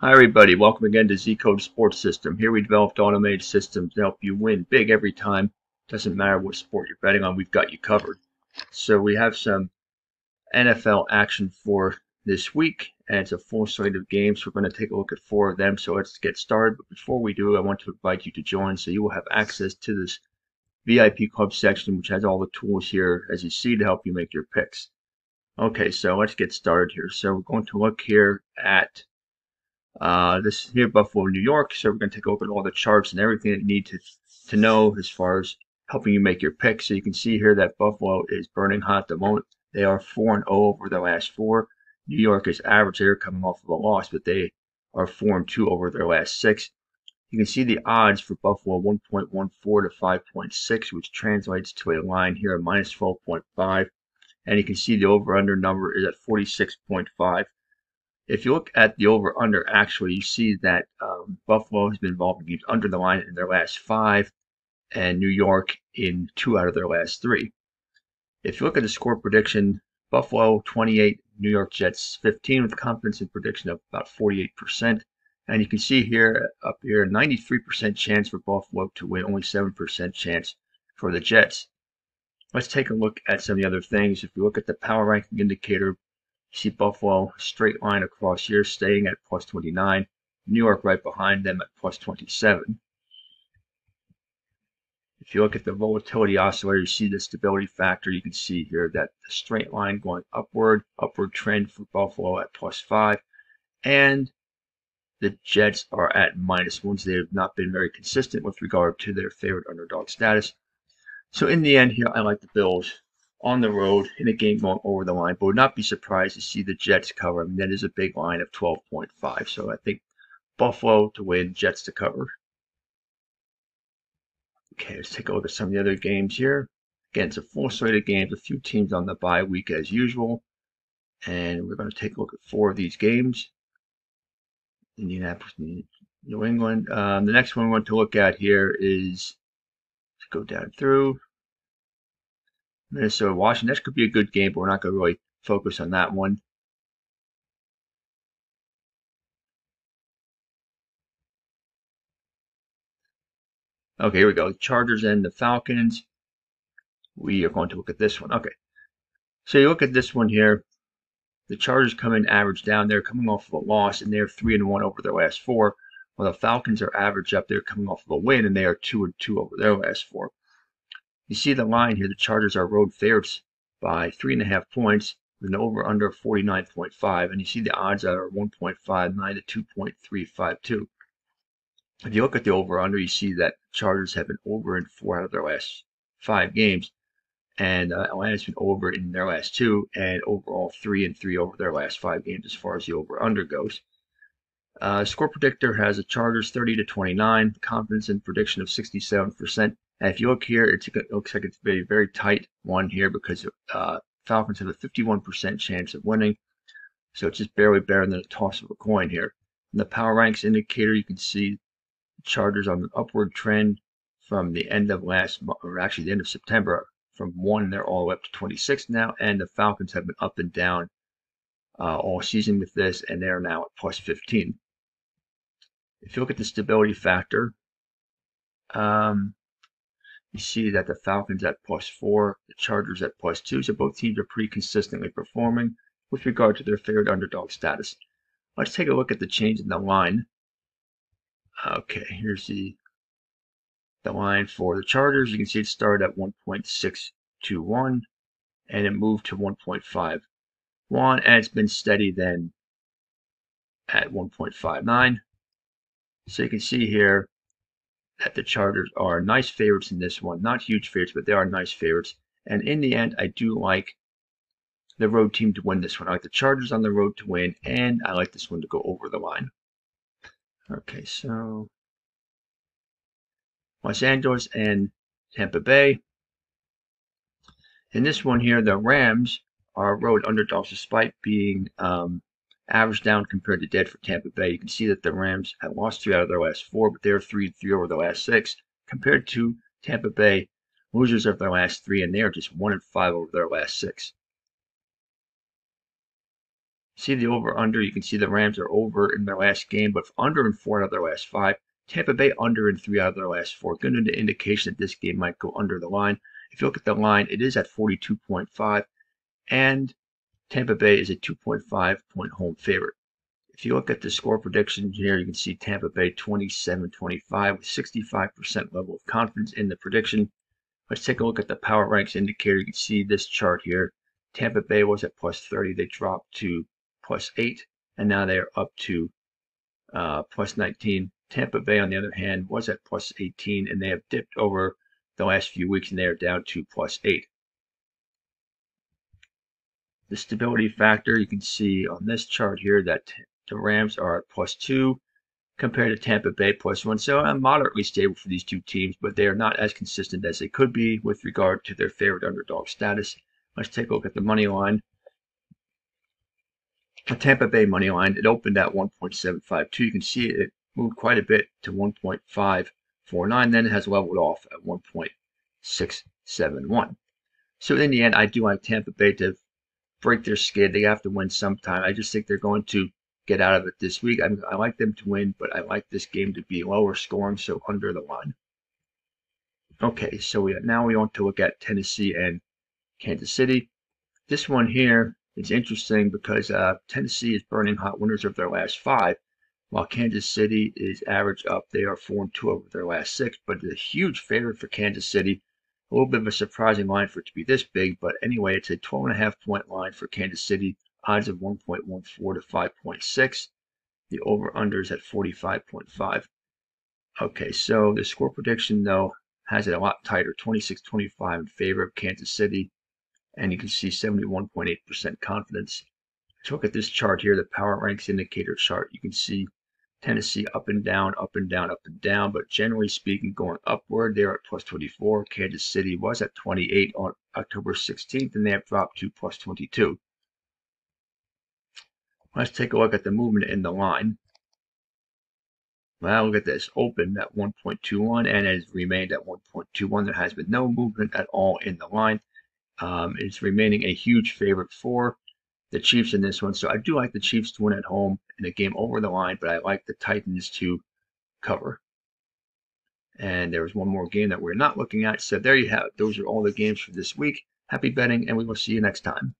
Hi everybody, welcome again to Z-Code Sports System. Here we developed automated systems to help you win big every time. Doesn't matter what sport you're betting on, we've got you covered. So we have some NFL action for this week, and it's a full slate of games. We're going to take a look at four of them, so let's get started. But before we do, I want to invite you to join so you will have access to this VIP club section, which has all the tools here, as you see, to help you make your picks. Okay, so let's get started here. So we're going to look here at uh, this is here Buffalo, New York. So we're going to take a look at all the charts and everything that you need to, to know as far as helping you make your picks. So you can see here that Buffalo is burning hot at the moment. They are 4 and 0 over their last four. New York is average. They're coming off of a loss, but they are 4 and 2 over their last six. You can see the odds for Buffalo 1.14 to 5.6, which translates to a line here of minus 12.5. And you can see the over under number is at 46.5 if you look at the over under, actually, you see that um, Buffalo has been involved in games under the line in their last five, and New York in two out of their last three. If you look at the score prediction, Buffalo 28, New York Jets 15 with a confidence in prediction of about 48%. And you can see here up here 93% chance for Buffalo to win, only 7% chance for the Jets. Let's take a look at some of the other things. If you look at the power ranking indicator, see Buffalo straight line across here, staying at plus 29. New York right behind them at plus 27. If you look at the volatility oscillator, you see the stability factor. You can see here that the straight line going upward, upward trend for Buffalo at plus 5. And the Jets are at minus ones. They have not been very consistent with regard to their favorite underdog status. So in the end here, I like the Bills on the road in a game going over the line, but would not be surprised to see the Jets cover. I mean, that is a big line of 12.5. So I think Buffalo to win, Jets to cover. Okay, let's take a look at some of the other games here. Again, it's a slate of games, a few teams on the bye week as usual. And we're going to take a look at four of these games. Indianapolis, New England. Um, the next one we want to look at here is, go down through. Minnesota Washington. That could be a good game, but we're not going to really focus on that one. Okay, here we go. Chargers and the Falcons. We are going to look at this one. Okay. So you look at this one here. The Chargers come in average down. They're coming off of a loss, and they're three and one over their last four. While the Falcons are average up, they're coming off of a win, and they are two and two over their last four. You see the line here, the Chargers are road favorites by three and a half points with an over under 49.5. And you see the odds are 1.59 to 2.352. If you look at the over under, you see that Chargers have been over in four out of their last five games. And uh, Atlanta's been over in their last two, and overall three and three over their last five games as far as the over under goes. Uh, score predictor has the Chargers 30 to 29, confidence in prediction of 67%. And if you look here, it looks like it's a very very tight one here because uh, Falcons have a 51% chance of winning. So it's just barely better than a toss of a coin here. In the power ranks indicator, you can see Chargers on an upward trend from the end of last month, or actually the end of September. From one, they're all the way up to 26 now, and the Falcons have been up and down uh, all season with this, and they're now at plus 15. If you look at the stability factor, um, you see that the Falcons at plus four, the Chargers at plus two. So both teams are pretty consistently performing with regard to their favorite underdog status. Let's take a look at the change in the line. Okay, here's the the line for the Chargers. You can see it started at 1.621 and it moved to 1.51 and it's been steady then at 1.59. So you can see here that the Chargers are nice favorites in this one. Not huge favorites, but they are nice favorites. And in the end, I do like the road team to win this one. I like the Chargers on the road to win, and I like this one to go over the line. Okay, so Los Angeles and Tampa Bay. In this one here, the Rams are road underdogs despite being um, average down compared to dead for Tampa Bay. You can see that the Rams have lost three out of their last four, but they're three three over the last six. Compared to Tampa Bay, losers of their last three, and they are just one and five over their last six. See the over under. You can see the Rams are over in their last game, but under in four out of their last five. Tampa Bay under in three out of their last four. Good indication that this game might go under the line. If you look at the line, it is at 42.5, and Tampa Bay is a 2.5 point home favorite. If you look at the score prediction here, you can see Tampa Bay 27-25 with 65% level of confidence in the prediction. Let's take a look at the power ranks indicator. You can see this chart here. Tampa Bay was at plus 30. They dropped to plus 8, and now they are up to uh, plus 19. Tampa Bay, on the other hand, was at plus 18, and they have dipped over the last few weeks, and they are down to plus 8. The stability factor, you can see on this chart here that the Rams are at plus 2 compared to Tampa Bay plus 1. So I'm moderately stable for these two teams, but they are not as consistent as they could be with regard to their favorite underdog status. Let's take a look at the money line. The Tampa Bay money line, it opened at 1.752. You can see it moved quite a bit to 1.549, then it has leveled off at 1.671. So in the end, I do like Tampa Bay to break their skid. They have to win sometime. I just think they're going to get out of it this week. I, I like them to win, but I like this game to be lower scoring, so under the line. Okay, so we, now we want to look at Tennessee and Kansas City. This one here is interesting because uh, Tennessee is burning hot winners of their last five, while Kansas City is average up. They are 4 and 2 over their last six, but a huge favorite for Kansas City. A little bit of a surprising line for it to be this big, but anyway, it's a 12.5 point line for Kansas City, odds of 1.14 to 5.6. The over under is at 45.5. Okay, so the score prediction, though, has it a lot tighter 26 25 in favor of Kansas City, and you can see 71.8% confidence. Look at this chart here, the power ranks indicator chart. You can see Tennessee up and down, up and down, up and down, but generally speaking, going upward. They're at plus 24. Kansas City was at 28 on October 16th, and they have dropped to plus 22. Let's take a look at the movement in the line. Well, look at this. Opened at 1.21 and has remained at 1.21. There has been no movement at all in the line. Um, it's remaining a huge favorite for the Chiefs in this one. So I do like the Chiefs to win at home in a game over the line, but I like the Titans to cover. And there was one more game that we're not looking at. So there you have it. Those are all the games for this week. Happy betting, and we will see you next time.